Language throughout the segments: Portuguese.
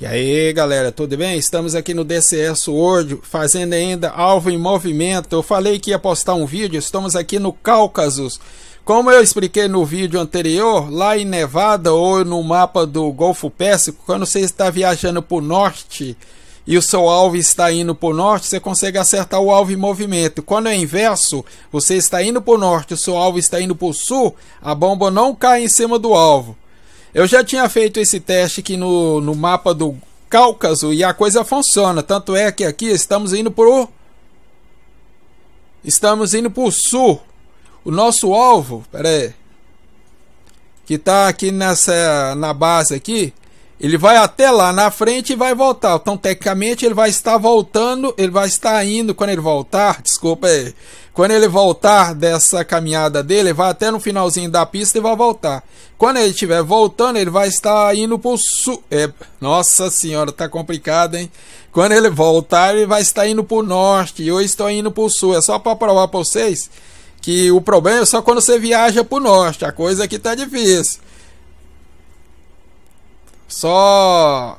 E aí galera, tudo bem? Estamos aqui no DCS World fazendo ainda alvo em movimento. Eu falei que ia postar um vídeo, estamos aqui no Cáucaso. Como eu expliquei no vídeo anterior, lá em Nevada ou no mapa do Golfo Pérsico, quando você está viajando para o norte e o seu alvo está indo para o norte, você consegue acertar o alvo em movimento. Quando é inverso, você está indo para o norte, o seu alvo está indo para o sul, a bomba não cai em cima do alvo. Eu já tinha feito esse teste aqui no, no mapa do Cáucaso e a coisa funciona. Tanto é que aqui estamos indo pro Estamos indo pro sul. O nosso alvo, pera aí, que está aqui nessa na base aqui, ele vai até lá na frente e vai voltar. Então, tecnicamente, ele vai estar voltando, ele vai estar indo quando ele voltar. Desculpa aí. Quando ele voltar dessa caminhada dele, ele vai até no finalzinho da pista e vai voltar. Quando ele estiver voltando, ele vai estar indo para o sul. É, nossa senhora, tá complicado, hein? Quando ele voltar, ele vai estar indo para o norte. E eu estou indo para o sul. É só para provar para vocês que o problema é só quando você viaja para o norte. A coisa aqui tá difícil. Só.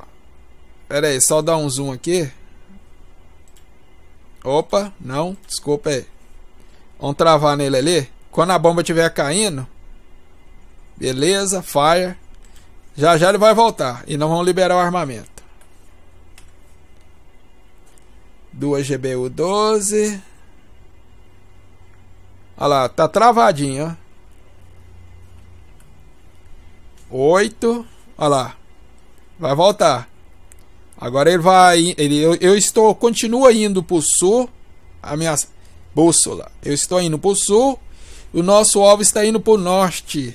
Pera aí, só dar um zoom aqui. Opa, não, desculpa aí. Vamos travar nele ali. Quando a bomba estiver caindo. Beleza, fire. Já já ele vai voltar. E não vão liberar o armamento. 2 GBU 12. Olha lá, tá travadinho, ó. 8. Olha lá. Vai voltar. Agora ele vai. Ele, eu, eu estou. Continua indo pro sul. A minha bússola. Eu estou indo para o sul, o nosso alvo está indo para o norte.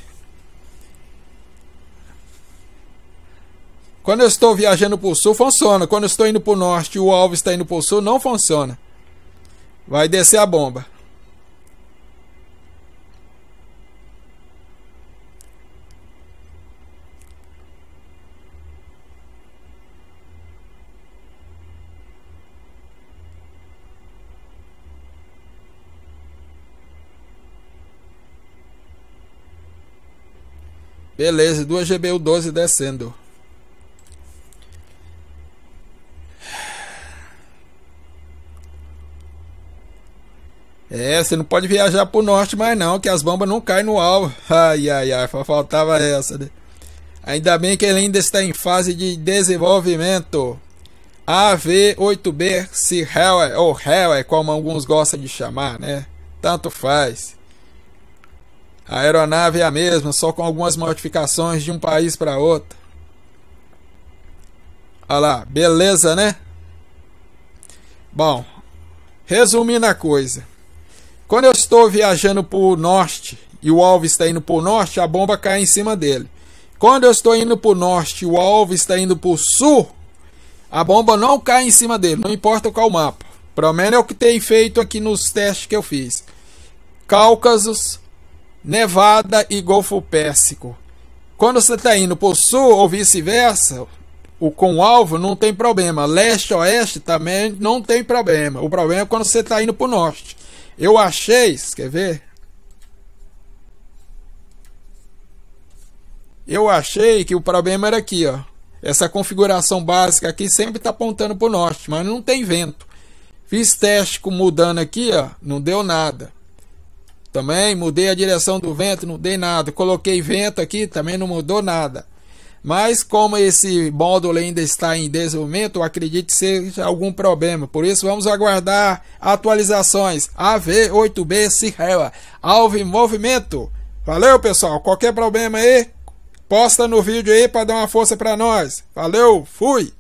Quando eu estou viajando para o sul, funciona. Quando eu estou indo para o norte e o alvo está indo para o sul, não funciona. Vai descer a bomba. Beleza, duas GBU 12 descendo. É, você não pode viajar pro norte mais não, que as bombas não caem no alvo. Ai, ai, ai, faltava essa. Né? Ainda bem que ele ainda está em fase de desenvolvimento. AV-8B Sea ou Hell, como alguns gostam de chamar, né? Tanto faz. A aeronave é a mesma, só com algumas modificações de um país para outro. Olha lá, beleza, né? Bom, resumindo a coisa. Quando eu estou viajando para o norte e o alvo está indo para o norte, a bomba cai em cima dele. Quando eu estou indo para o norte e o alvo está indo para o sul, a bomba não cai em cima dele, não importa qual mapa. Pelo menos é o que tem feito aqui nos testes que eu fiz. Cáucasos, Nevada e Golfo Pérsico. Quando você está indo para o sul ou vice-versa, o com alvo não tem problema. Leste-oeste também não tem problema. O problema é quando você está indo para o norte. Eu achei, quer ver? Eu achei que o problema era aqui, ó. Essa configuração básica aqui sempre está apontando para o norte, mas não tem vento. Fiz teste mudando aqui, ó, não deu nada. Também mudei a direção do vento, não dei nada. Coloquei vento aqui, também não mudou nada. Mas como esse módulo ainda está em desenvolvimento, acredito que seja algum problema. Por isso vamos aguardar atualizações. AV8B Sierra, alvo em movimento. Valeu pessoal, qualquer problema aí, posta no vídeo aí para dar uma força para nós. Valeu, fui!